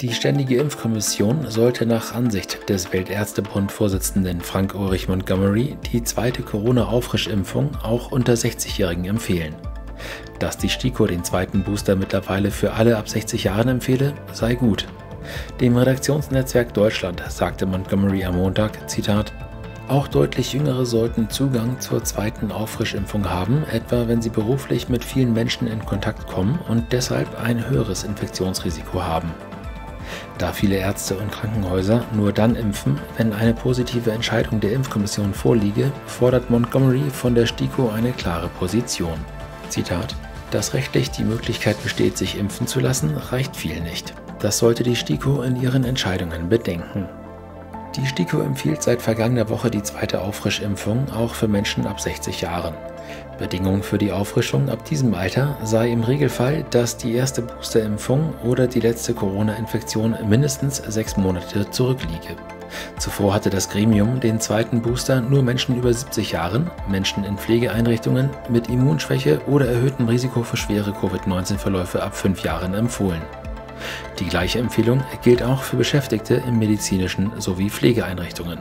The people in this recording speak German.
Die Ständige Impfkommission sollte nach Ansicht des Weltärztebund-Vorsitzenden Frank-Ulrich Montgomery die zweite Corona-Auffrischimpfung auch unter 60-Jährigen empfehlen. Dass die STIKO den zweiten Booster mittlerweile für alle ab 60 Jahren empfehle, sei gut. Dem Redaktionsnetzwerk Deutschland sagte Montgomery am Montag, Zitat, auch deutlich Jüngere sollten Zugang zur zweiten Auffrischimpfung haben, etwa wenn sie beruflich mit vielen Menschen in Kontakt kommen und deshalb ein höheres Infektionsrisiko haben. Da viele Ärzte und Krankenhäuser nur dann impfen, wenn eine positive Entscheidung der Impfkommission vorliege, fordert Montgomery von der STIKO eine klare Position. Zitat: Dass rechtlich die Möglichkeit besteht, sich impfen zu lassen, reicht viel nicht. Das sollte die STIKO in ihren Entscheidungen bedenken. Die STIKO empfiehlt seit vergangener Woche die zweite Auffrischimpfung auch für Menschen ab 60 Jahren. Bedingung für die Auffrischung ab diesem Alter sei im Regelfall, dass die erste Boosterimpfung oder die letzte Corona-Infektion mindestens sechs Monate zurückliege. Zuvor hatte das Gremium den zweiten Booster nur Menschen über 70 Jahren, Menschen in Pflegeeinrichtungen mit Immunschwäche oder erhöhtem Risiko für schwere Covid-19-Verläufe ab fünf Jahren empfohlen. Die gleiche Empfehlung gilt auch für Beschäftigte in medizinischen sowie Pflegeeinrichtungen.